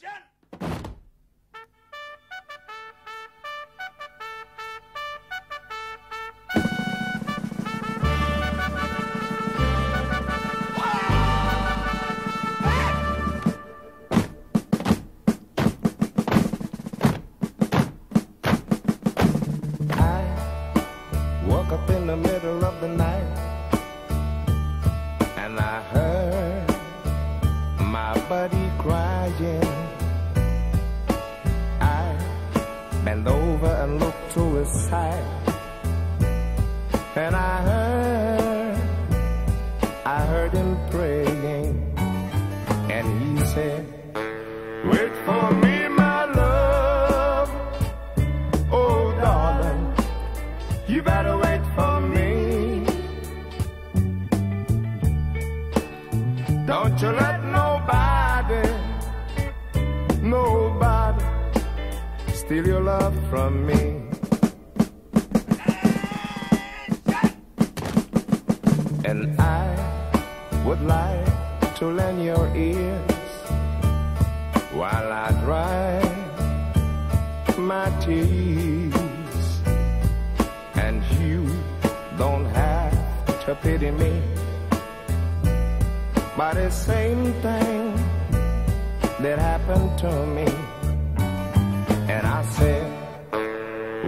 Jen! You better wait for me. Don't you let nobody, nobody steal your love from me. And I would like to lend your ears while I dry my tears. pity me by the same thing that happened to me. And I said,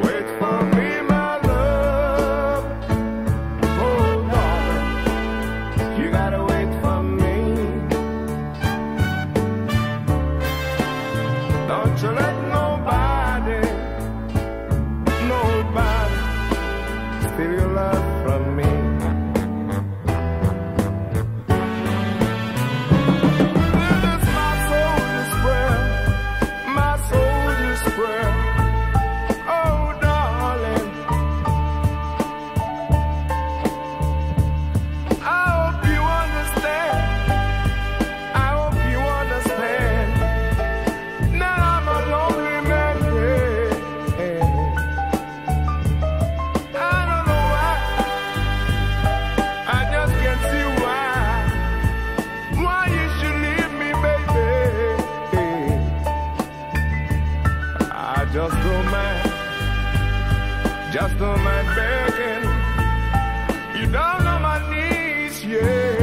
wait for me, my love. Oh, darling, you gotta wait for me. Don't you let me know my begging. You don't know my knees, yeah.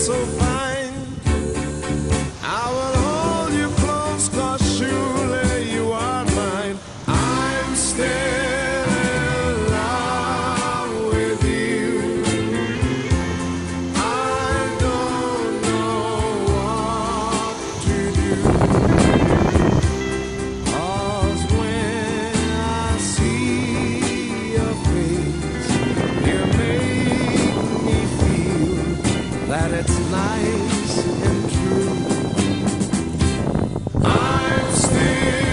so far. that it's nice and true. I'm still.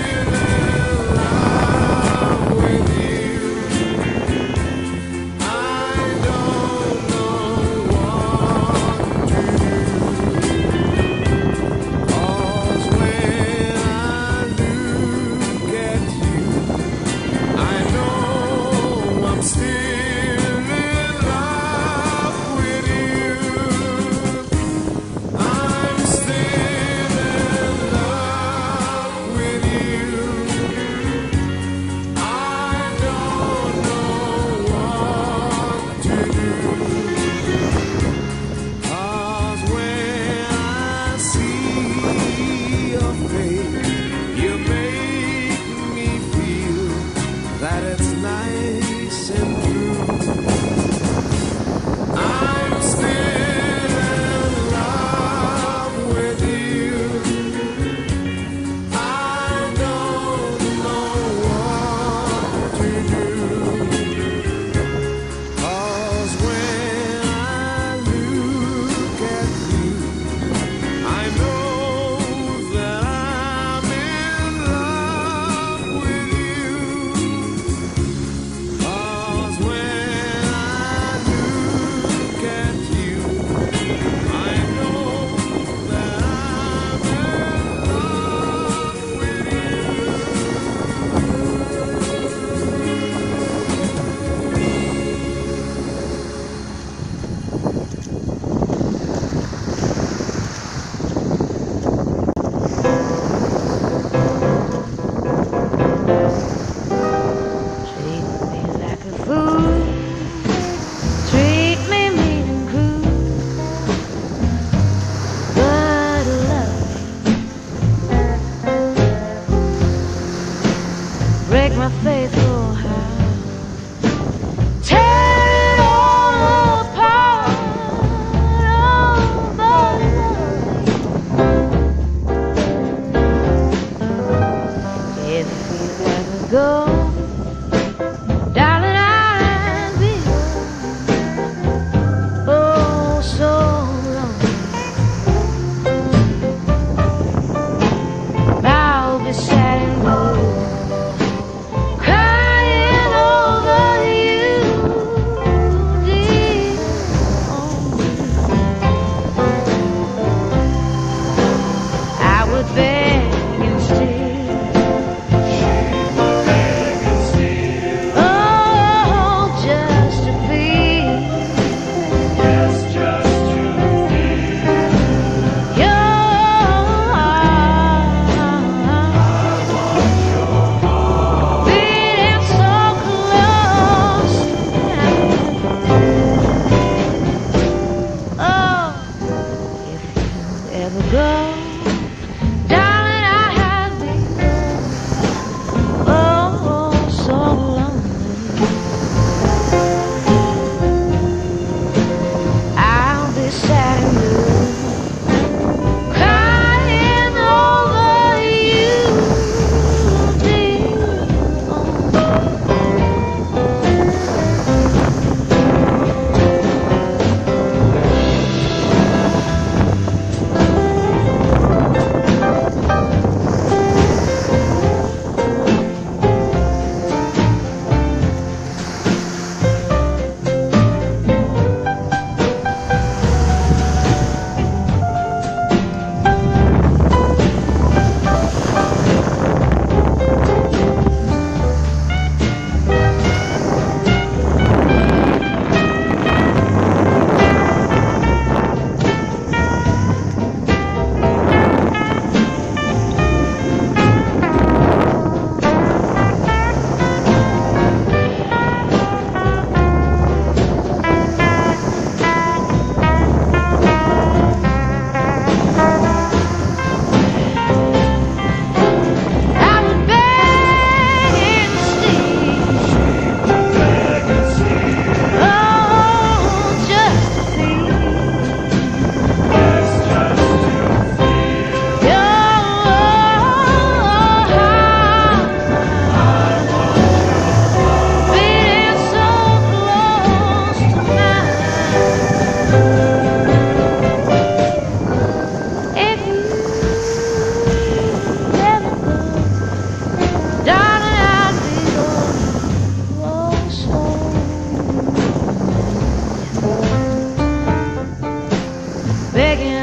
begging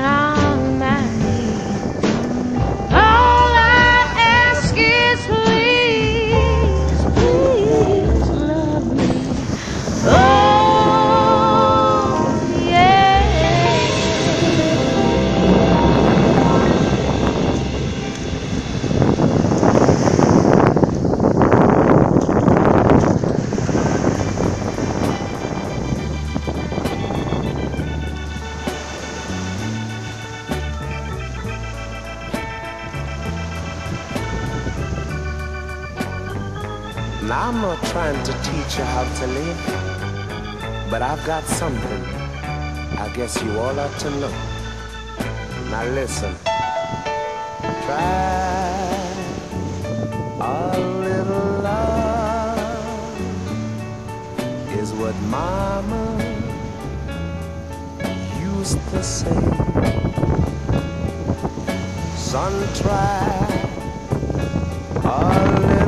but I've got something I guess you all ought to know. Now listen, try a little love is what mama used to say. Son, try a little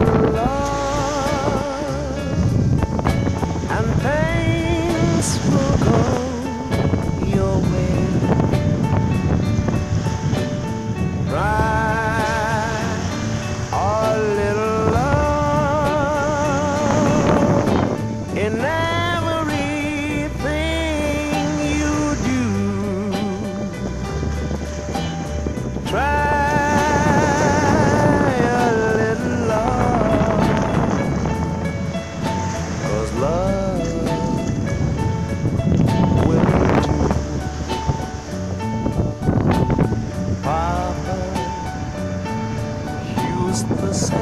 the sun.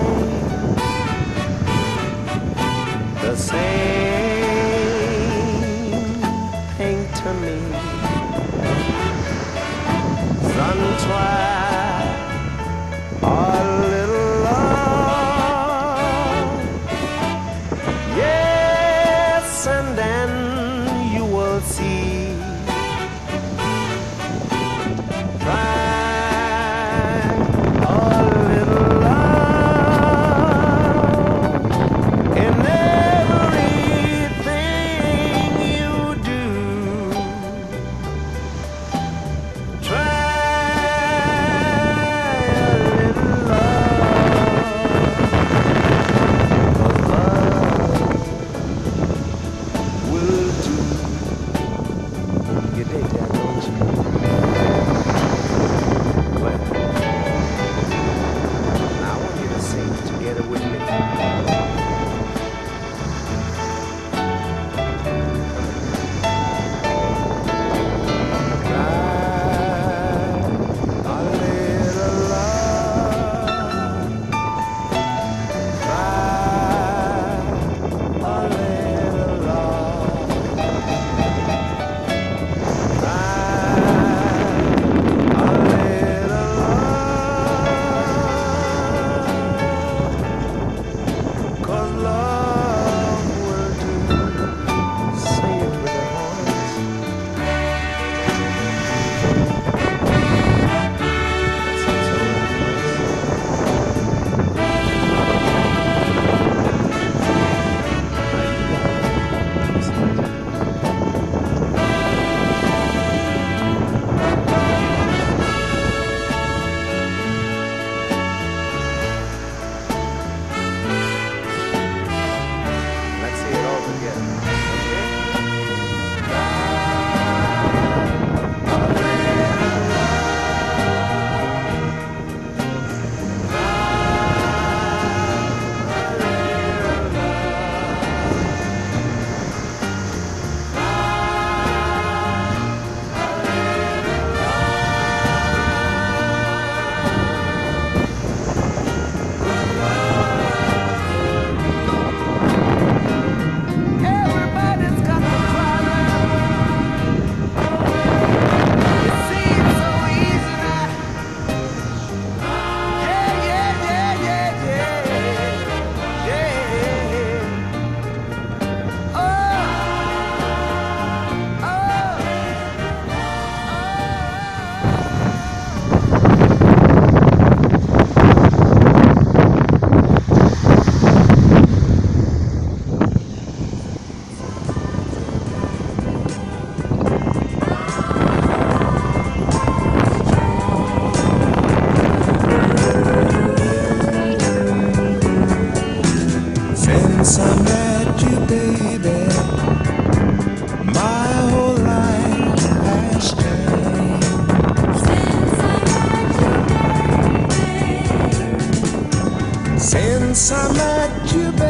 Since I met you,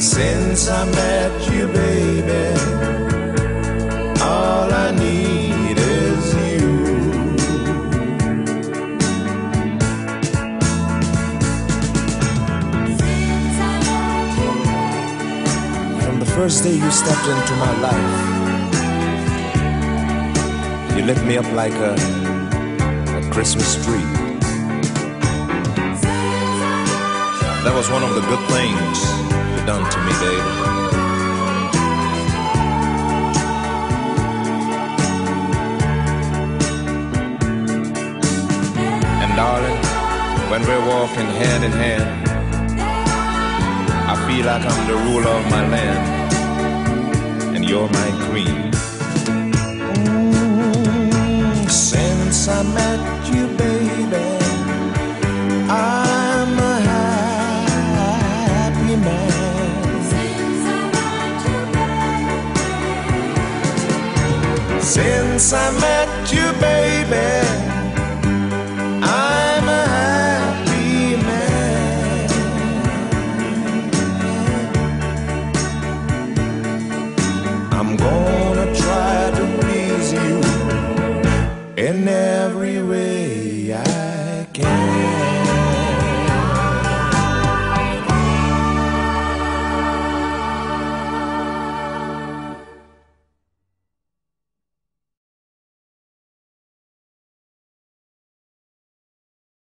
Since I met you, baby, all I need is you. From the first day you stepped into my life, you lit me up like a, a Christmas tree. That was one of the good things you done to me, baby. And darling, when we're walking hand in hand, I feel like I'm the ruler of my land, and you're my queen. Mm, since I met Since I met